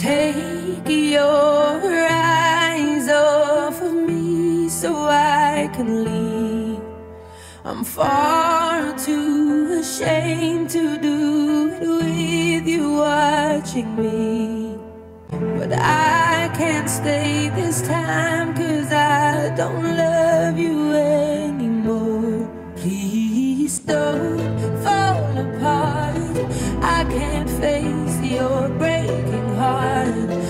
Take your eyes off of me so I can leave. I'm far too ashamed to do it with you watching me. But I can't stay this time cause I don't love you anymore. Please don't fall apart. I can't face your breaking heart.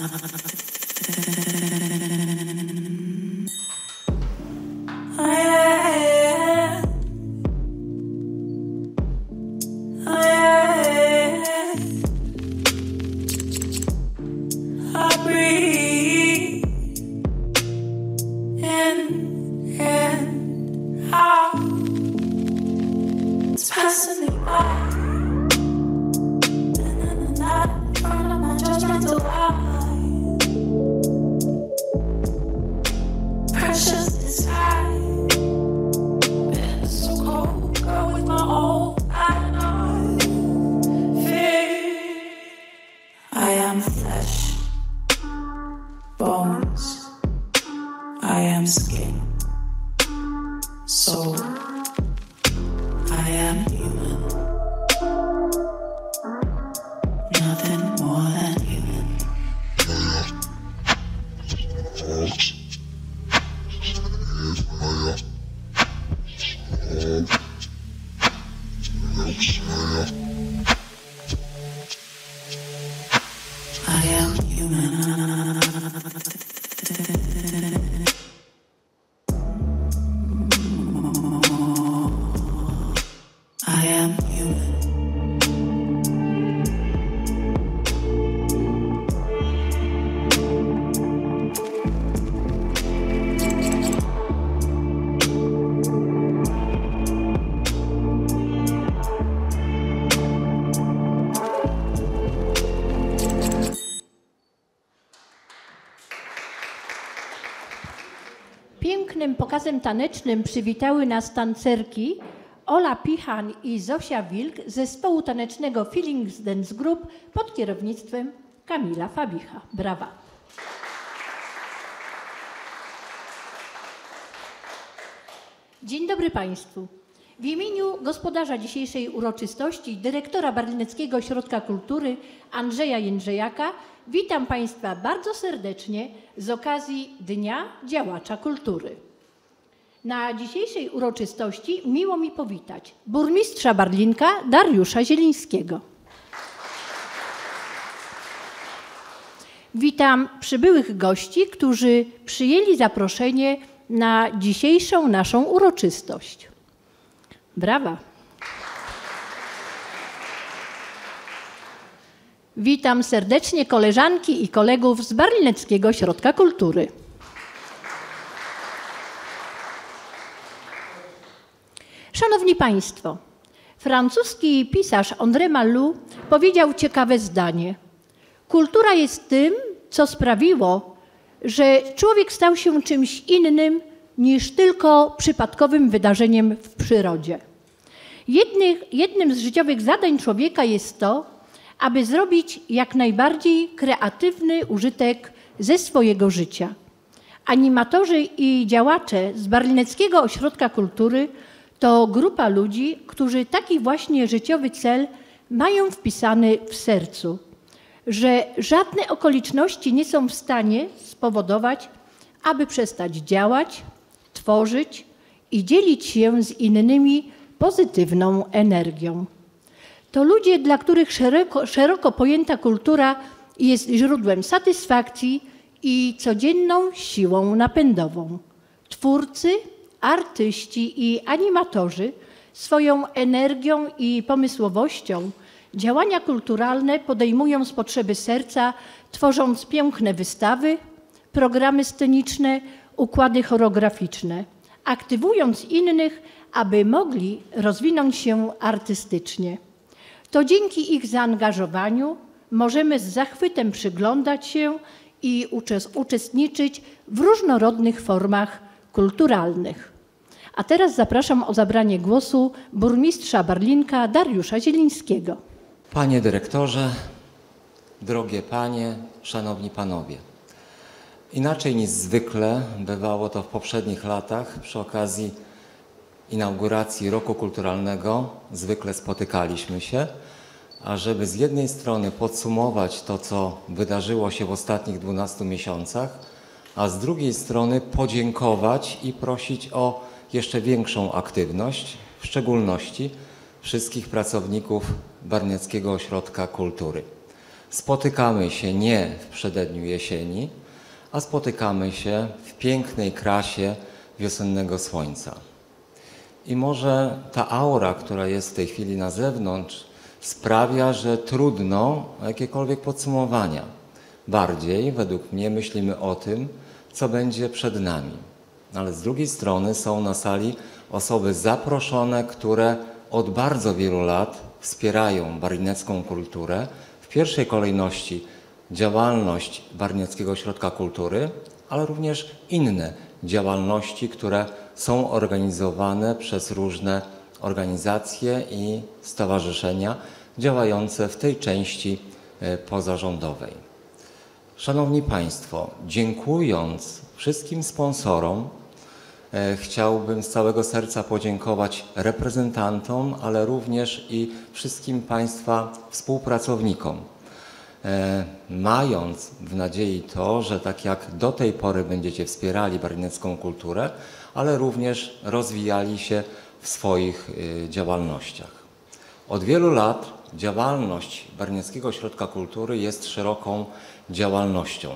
Pokazem tanecznym przywitały nas tancerki Ola Pichan i Zosia Wilk z zespołu tanecznego Feelings Dance Group pod kierownictwem Kamila Fabicha. Brawa. Dzień dobry Państwu. W imieniu gospodarza dzisiejszej uroczystości, dyrektora Barlineckiego Ośrodka Kultury Andrzeja Jędrzejaka, witam Państwa bardzo serdecznie z okazji Dnia Działacza Kultury. Na dzisiejszej uroczystości miło mi powitać burmistrza Barlinka Dariusza Zielińskiego. Witam przybyłych gości, którzy przyjęli zaproszenie na dzisiejszą naszą uroczystość. Brawa. Witam serdecznie koleżanki i kolegów z Barlineckiego Ośrodka Kultury. Szanowni Państwo, francuski pisarz André Malraux powiedział ciekawe zdanie. Kultura jest tym, co sprawiło, że człowiek stał się czymś innym niż tylko przypadkowym wydarzeniem w przyrodzie. Jednych, jednym z życiowych zadań człowieka jest to, aby zrobić jak najbardziej kreatywny użytek ze swojego życia. Animatorzy i działacze z Barlineckiego Ośrodka Kultury to grupa ludzi, którzy taki właśnie życiowy cel mają wpisany w sercu, że żadne okoliczności nie są w stanie spowodować, aby przestać działać, tworzyć i dzielić się z innymi pozytywną energią. To ludzie, dla których szeroko, szeroko pojęta kultura jest źródłem satysfakcji i codzienną siłą napędową. Twórcy, artyści i animatorzy swoją energią i pomysłowością działania kulturalne podejmują z potrzeby serca, tworząc piękne wystawy, programy sceniczne, układy choreograficzne, aktywując innych, aby mogli rozwinąć się artystycznie. To dzięki ich zaangażowaniu możemy z zachwytem przyglądać się i uczestniczyć w różnorodnych formach kulturalnych. A teraz zapraszam o zabranie głosu burmistrza Barlinka Dariusza Zielińskiego. Panie dyrektorze, drogie panie, szanowni panowie. Inaczej niż zwykle bywało to w poprzednich latach przy okazji inauguracji roku kulturalnego zwykle spotykaliśmy się, ażeby z jednej strony podsumować to, co wydarzyło się w ostatnich 12 miesiącach, a z drugiej strony podziękować i prosić o jeszcze większą aktywność, w szczególności wszystkich pracowników Barniackiego Ośrodka Kultury. Spotykamy się nie w przededniu jesieni, a spotykamy się w pięknej krasie wiosennego słońca. I może ta aura, która jest w tej chwili na zewnątrz, sprawia, że trudno o jakiekolwiek podsumowania. Bardziej, według mnie, myślimy o tym, co będzie przed nami. Ale z drugiej strony są na sali osoby zaproszone, które od bardzo wielu lat wspierają barinecką kulturę. W pierwszej kolejności działalność Barnieckiego Ośrodka Kultury, ale również inne działalności, które są organizowane przez różne organizacje i stowarzyszenia działające w tej części e, pozarządowej. Szanowni Państwo, dziękując wszystkim sponsorom, chciałbym z całego serca podziękować reprezentantom, ale również i wszystkim Państwa współpracownikom. E, mając w nadziei to, że tak jak do tej pory będziecie wspierali barinecką kulturę, ale również rozwijali się w swoich y, działalnościach. Od wielu lat działalność Barnieckiego Ośrodka Kultury jest szeroką działalnością.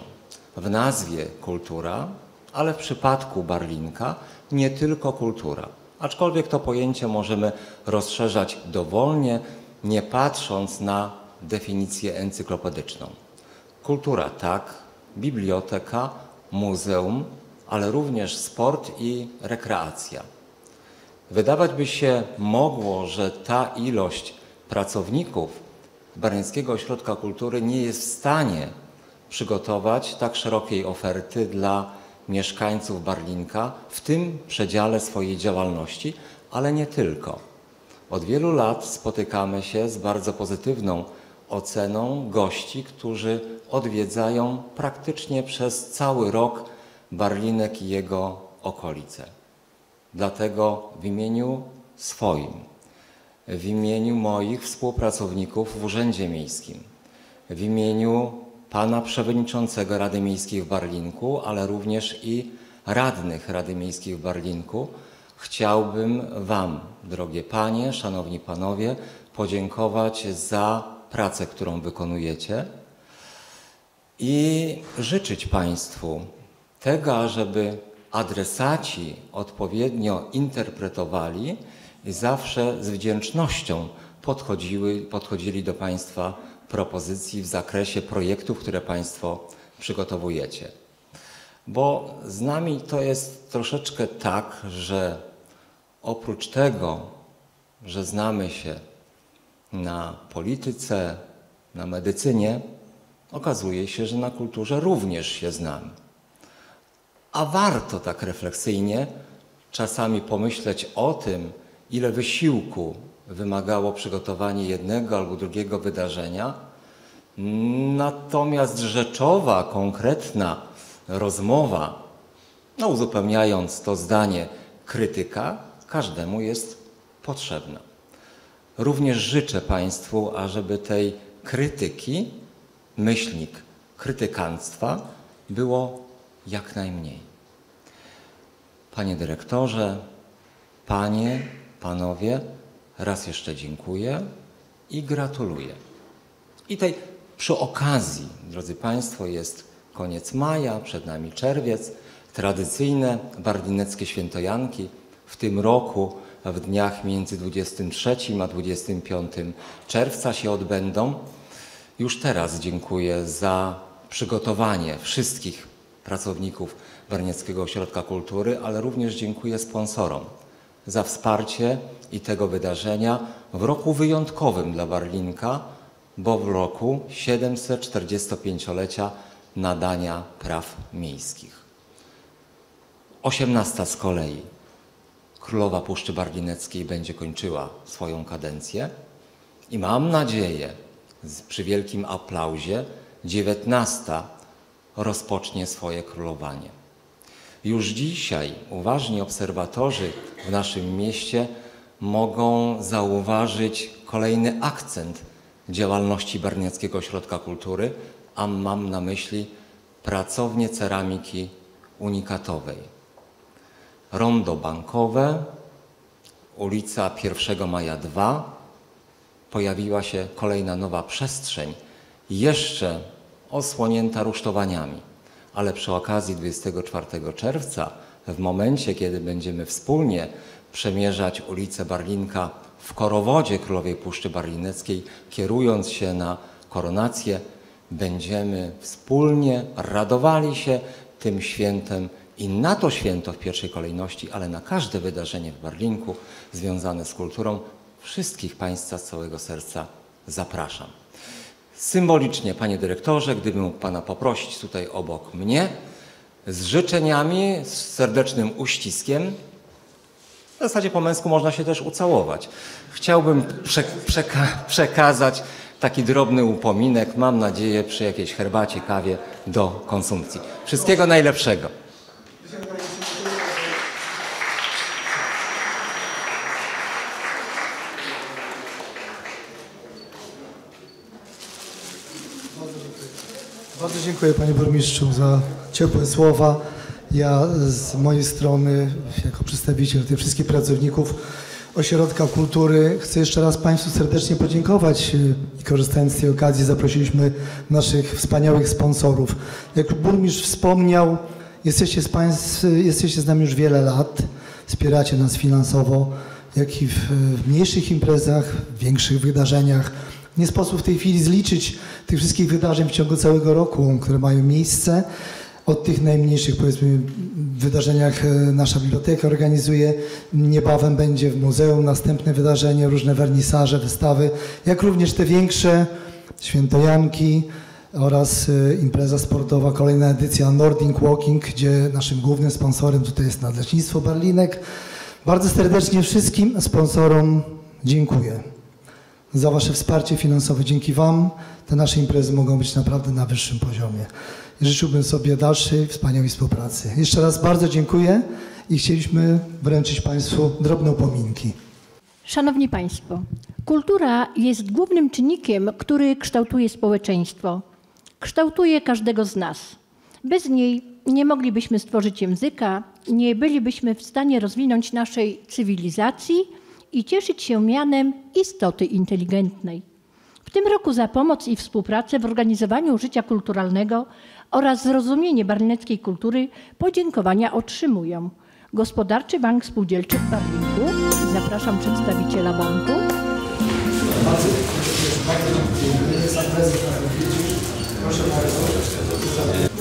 W nazwie kultura, ale w przypadku Barlinka nie tylko kultura. Aczkolwiek to pojęcie możemy rozszerzać dowolnie, nie patrząc na definicję encyklopedyczną. Kultura tak, biblioteka, muzeum, ale również sport i rekreacja. Wydawać by się mogło, że ta ilość pracowników Bareńskiego Ośrodka Kultury nie jest w stanie przygotować tak szerokiej oferty dla mieszkańców Barlinka w tym przedziale swojej działalności, ale nie tylko. Od wielu lat spotykamy się z bardzo pozytywną oceną gości, którzy odwiedzają praktycznie przez cały rok Barlinek i jego okolice. Dlatego w imieniu swoim, w imieniu moich współpracowników w Urzędzie Miejskim, w imieniu pana przewodniczącego Rady Miejskiej w Barlinku, ale również i radnych Rady Miejskiej w Barlinku, chciałbym Wam, drogie panie, szanowni panowie, podziękować za pracę, którą wykonujecie i życzyć Państwu tego, żeby adresaci odpowiednio interpretowali i zawsze z wdzięcznością podchodziły, podchodzili do Państwa propozycji w zakresie projektów, które Państwo przygotowujecie. Bo z nami to jest troszeczkę tak, że oprócz tego, że znamy się na polityce, na medycynie, okazuje się, że na kulturze również się znamy. A warto tak refleksyjnie czasami pomyśleć o tym, ile wysiłku wymagało przygotowanie jednego albo drugiego wydarzenia. Natomiast rzeczowa, konkretna rozmowa, no uzupełniając to zdanie krytyka, każdemu jest potrzebna. również życzę Państwu, ażeby tej krytyki, myślnik krytykanstwa było jak najmniej. Panie dyrektorze, panie, panowie, raz jeszcze dziękuję i gratuluję. I tej przy okazji, drodzy Państwo, jest koniec maja, przed nami czerwiec, tradycyjne barlineckie świętojanki w tym roku w dniach między 23 a 25 czerwca się odbędą. Już teraz dziękuję za przygotowanie wszystkich pracowników Barnieckiego Ośrodka Kultury, ale również dziękuję sponsorom za wsparcie i tego wydarzenia w roku wyjątkowym dla Barlinka, bo w roku 745-lecia nadania praw miejskich. 18 z kolei Królowa Puszczy Barlineckiej będzie kończyła swoją kadencję i mam nadzieję, przy wielkim aplauzie, 19 rozpocznie swoje królowanie. Już dzisiaj uważni obserwatorzy w naszym mieście mogą zauważyć kolejny akcent działalności Barniackiego Ośrodka Kultury, a mam na myśli pracownię ceramiki unikatowej. Rondo bankowe, ulica 1 Maja 2, pojawiła się kolejna nowa przestrzeń, jeszcze osłonięta rusztowaniami. Ale przy okazji 24 czerwca, w momencie, kiedy będziemy wspólnie przemierzać ulicę Barlinka w korowodzie Królowej Puszczy Barlineckiej, kierując się na koronację, będziemy wspólnie radowali się tym świętem i na to święto w pierwszej kolejności, ale na każde wydarzenie w Barlinku związane z kulturą wszystkich Państwa z całego serca zapraszam. Symbolicznie, Panie Dyrektorze, gdybym mógł Pana poprosić tutaj obok mnie, z życzeniami, z serdecznym uściskiem, w zasadzie po męsku można się też ucałować. Chciałbym przeka przekazać taki drobny upominek, mam nadzieję, przy jakiejś herbacie, kawie do konsumpcji. Wszystkiego najlepszego. Bardzo dziękuję Panie Burmistrzu za ciepłe słowa. Ja z mojej strony, jako przedstawiciel tych wszystkich pracowników Ośrodka Kultury, chcę jeszcze raz Państwu serdecznie podziękować. I korzystając z tej okazji zaprosiliśmy naszych wspaniałych sponsorów. Jak burmistrz wspomniał, jesteście z, państw, jesteście z nami już wiele lat, wspieracie nas finansowo, jak i w mniejszych imprezach, w większych wydarzeniach. Nie sposób w tej chwili zliczyć tych wszystkich wydarzeń w ciągu całego roku, które mają miejsce. Od tych najmniejszych, powiedzmy, wydarzeniach e, nasza biblioteka organizuje. Niebawem będzie w muzeum następne wydarzenie, różne wernisaże, wystawy, jak również te większe świętojanki oraz e, impreza sportowa, kolejna edycja Nordic Walking, gdzie naszym głównym sponsorem tutaj jest Nadleśnictwo Barlinek. Bardzo serdecznie wszystkim sponsorom dziękuję za Wasze wsparcie finansowe. Dzięki Wam te nasze imprezy mogą być naprawdę na wyższym poziomie. Życzyłbym sobie dalszej wspaniałej współpracy. Jeszcze raz bardzo dziękuję i chcieliśmy wręczyć Państwu drobne upominki. Szanowni Państwo, kultura jest głównym czynnikiem, który kształtuje społeczeństwo. Kształtuje każdego z nas. Bez niej nie moglibyśmy stworzyć języka, nie bylibyśmy w stanie rozwinąć naszej cywilizacji i cieszyć się mianem istoty inteligentnej. W tym roku za pomoc i współpracę w organizowaniu życia kulturalnego oraz zrozumienie barneckiej kultury podziękowania otrzymują Gospodarczy Bank Spółdzielczy w Barlinku. Zapraszam przedstawiciela banku.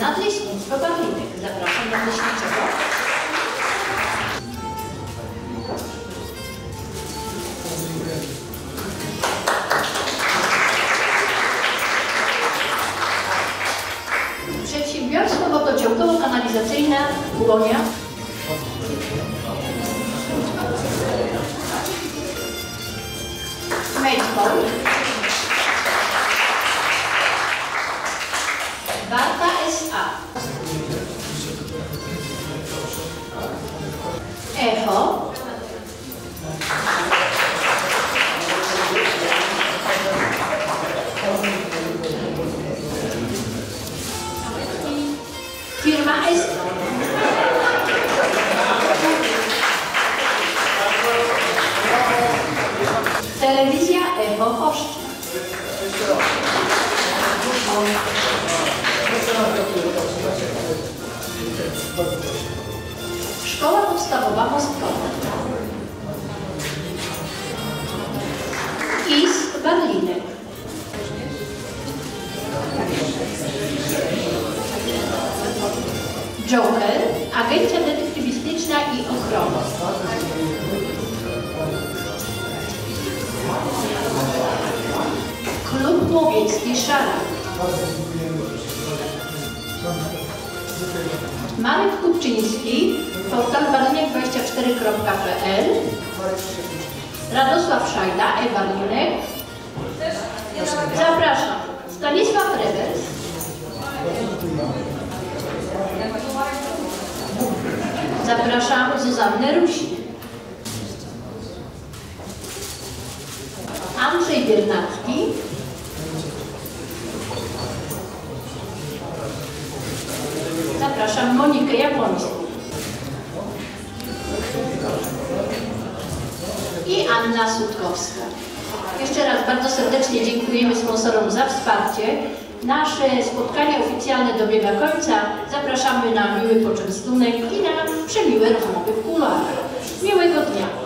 Nadleśnictwo Barlinek. Zapraszam nadleśniczego. Argentina, Bologna. medical, Barta is A. Echo. Firma S. Telewizja Echo Choszcz. Szkoła podstawowa Moskwa. KIS Berlinek. Joker, Agencja Detektywistyczna i Ochrona. Klub Łowiecki Szarak. Marek Kupczyński, portal barlinek24.pl Radosław Szajda, e-Barlinek. Zapraszam. Stanisław Rewers. Zapraszam Zuzannę Rusi. Andrzej Biernacki. Zapraszam Monikę Jabłońską. I Anna Sutkowska. Jeszcze raz bardzo serdecznie dziękujemy sponsorom za wsparcie. Nasze spotkanie oficjalne dobiega końca. Zapraszamy na miły poczęstunek i na przemiłe rozmowy w kuluarach. Miłego dnia.